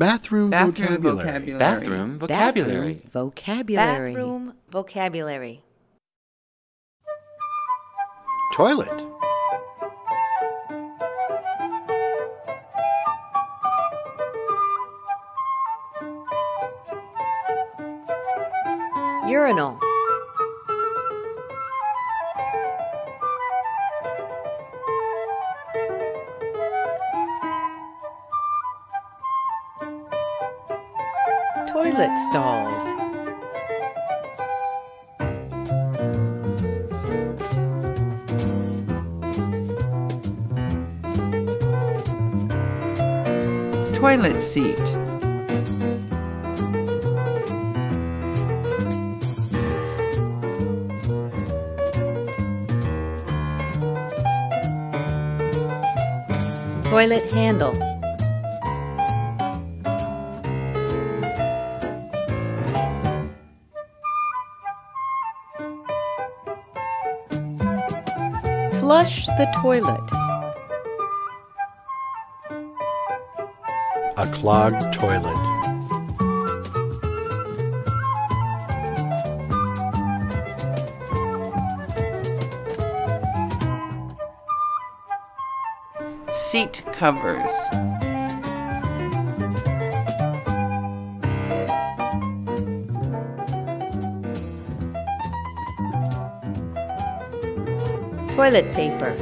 Bathroom, Bathroom vocabulary. vocabulary. Bathroom vocabulary. Bathroom vocabulary. Bathroom vocabulary. Toilet. Urinal. Stalls. Toilet seat. Toilet handle. The toilet. A clogged toilet. Seat covers. Toilet paper.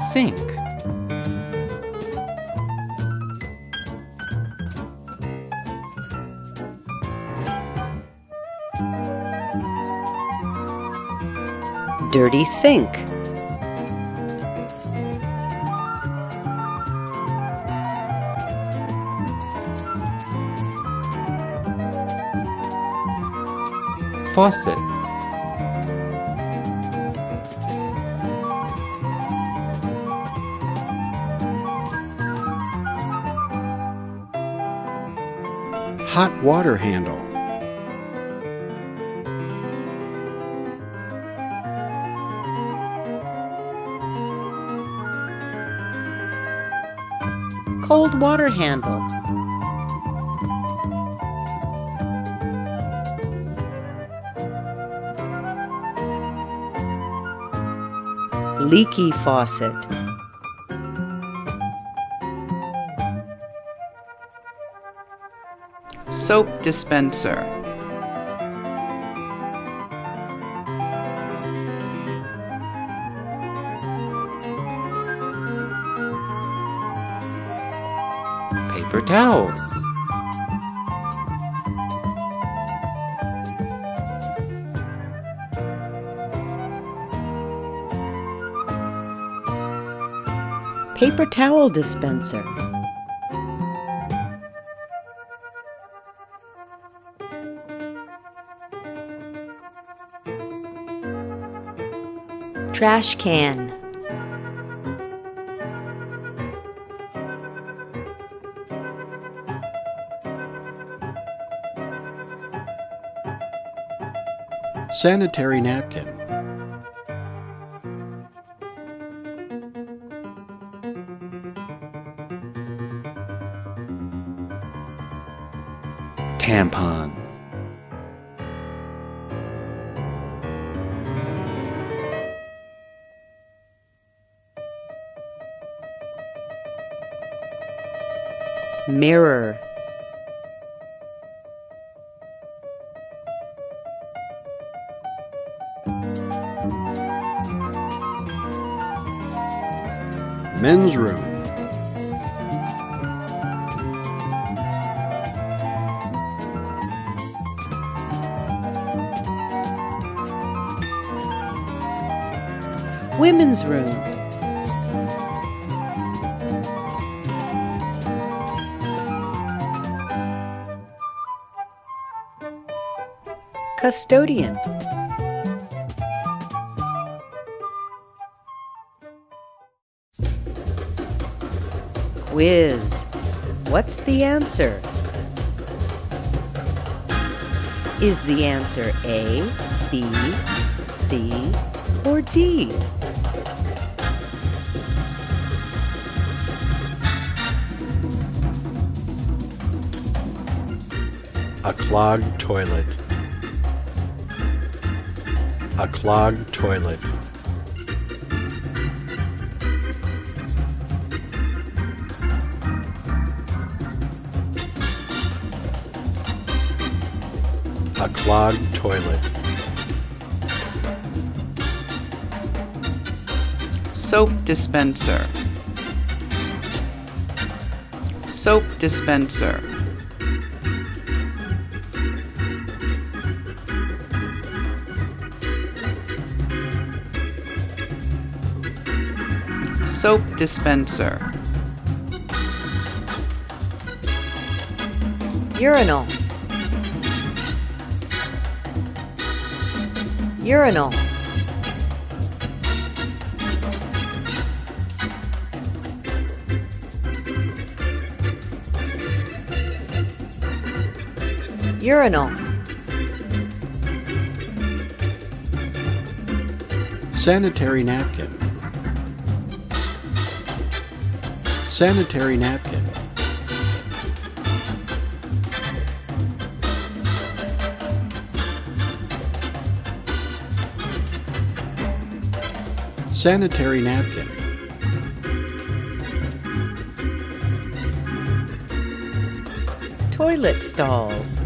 Sink. Dirty sink. Faucet. Hot water handle. Cold water handle. Leaky faucet. Soap dispenser. Paper towels. Paper towel dispenser. Trash can. Sanitary napkin. Tampon. Mirror. Men's room. Women's room. Custodian. Quiz. What's the answer? Is the answer A, B, C, or D? A clogged toilet. A clogged toilet. A clogged toilet. Soap dispenser. Soap dispenser. Soap dispenser. Urinal. Urinal. Urinal. Sanitary napkin. Sanitary napkin. Sanitary napkin. Toilet stalls.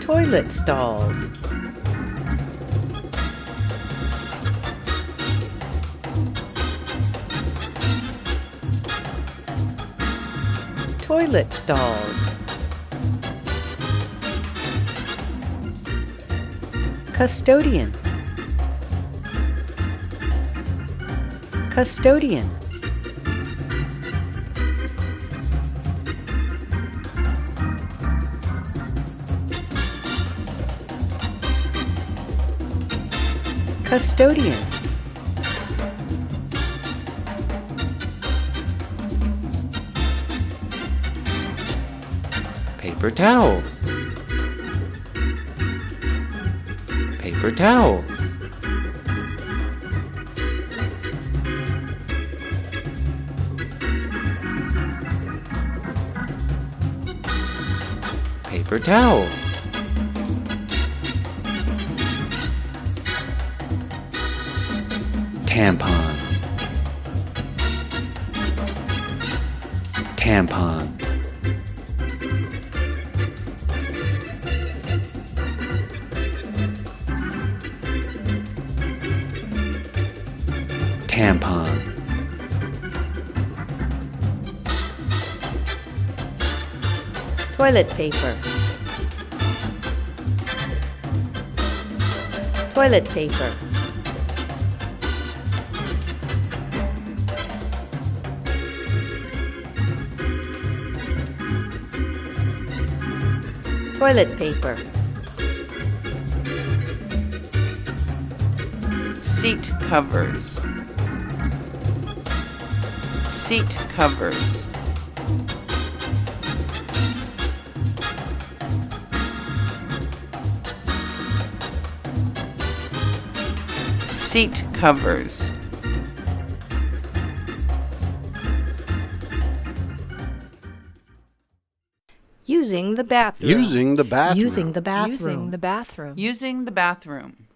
Toilet stalls. Toilet stalls. Custodian. Custodian. Custodian. Paper towels. Paper towels. Paper towels. Tampon. Tampon. Tampon. Toilet paper. Toilet paper. Toilet paper. Seat covers. Seat covers. Seat covers. Using the bathroom. Using the bathroom. Using the bathroom. Using the bathroom. Using the bathroom.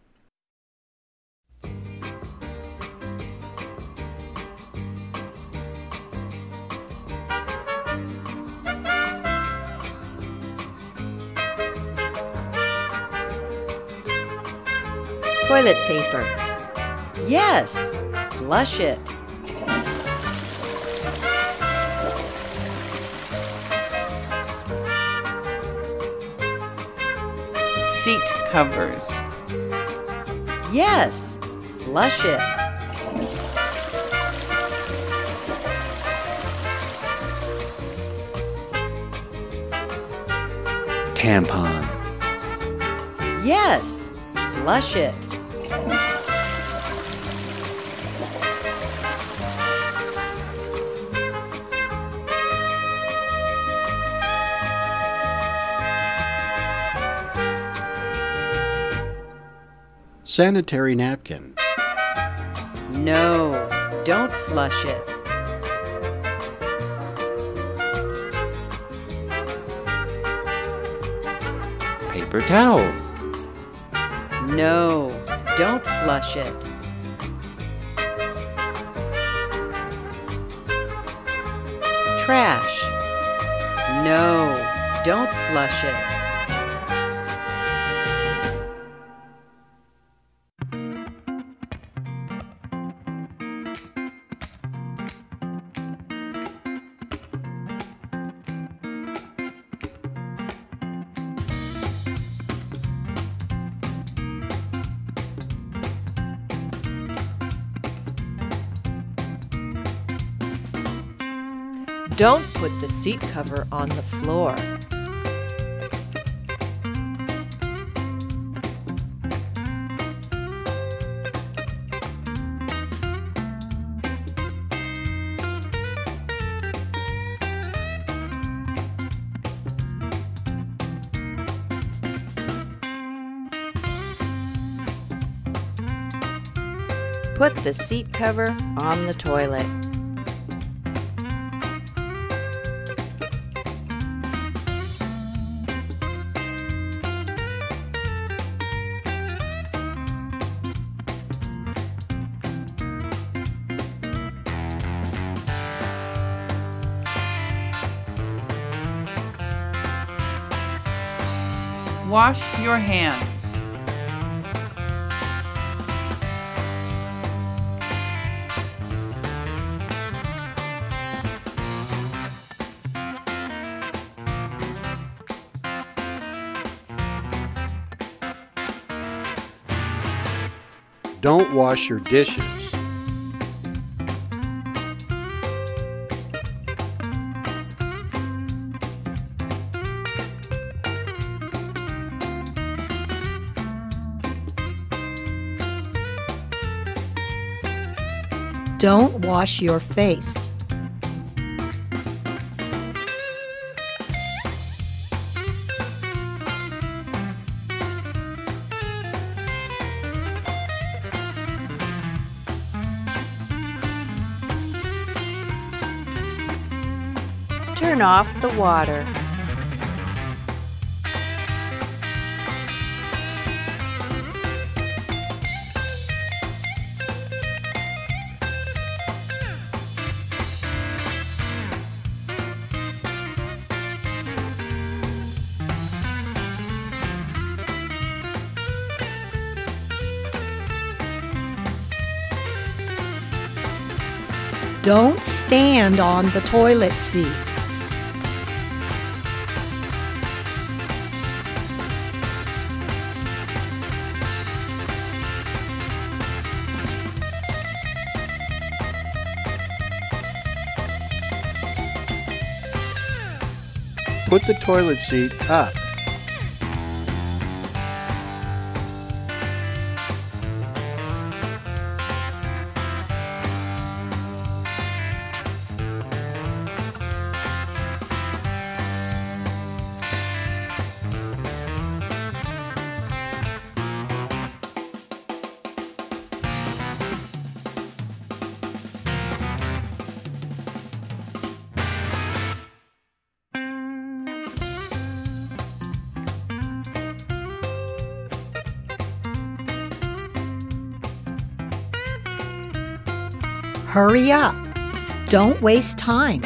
Toilet paper. Yes, flush it. Seat covers. Yes, flush it. Tampon. Yes, flush it. Sanitary napkin. No, don't flush it. Paper towels. No, don't flush it. Trash. No, don't flush it. Don't put the seat cover on the floor. Put the seat cover on the toilet. Wash your hands. Don't wash your dishes. Don't wash your face. Turn off the water. Don't stand on the toilet seat. Put the toilet seat up. Hurry up. Don't waste time.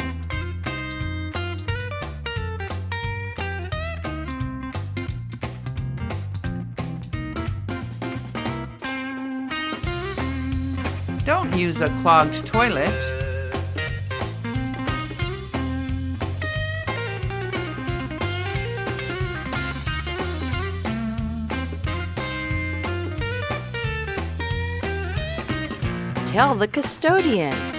Don't use a clogged toilet. Tell the custodian.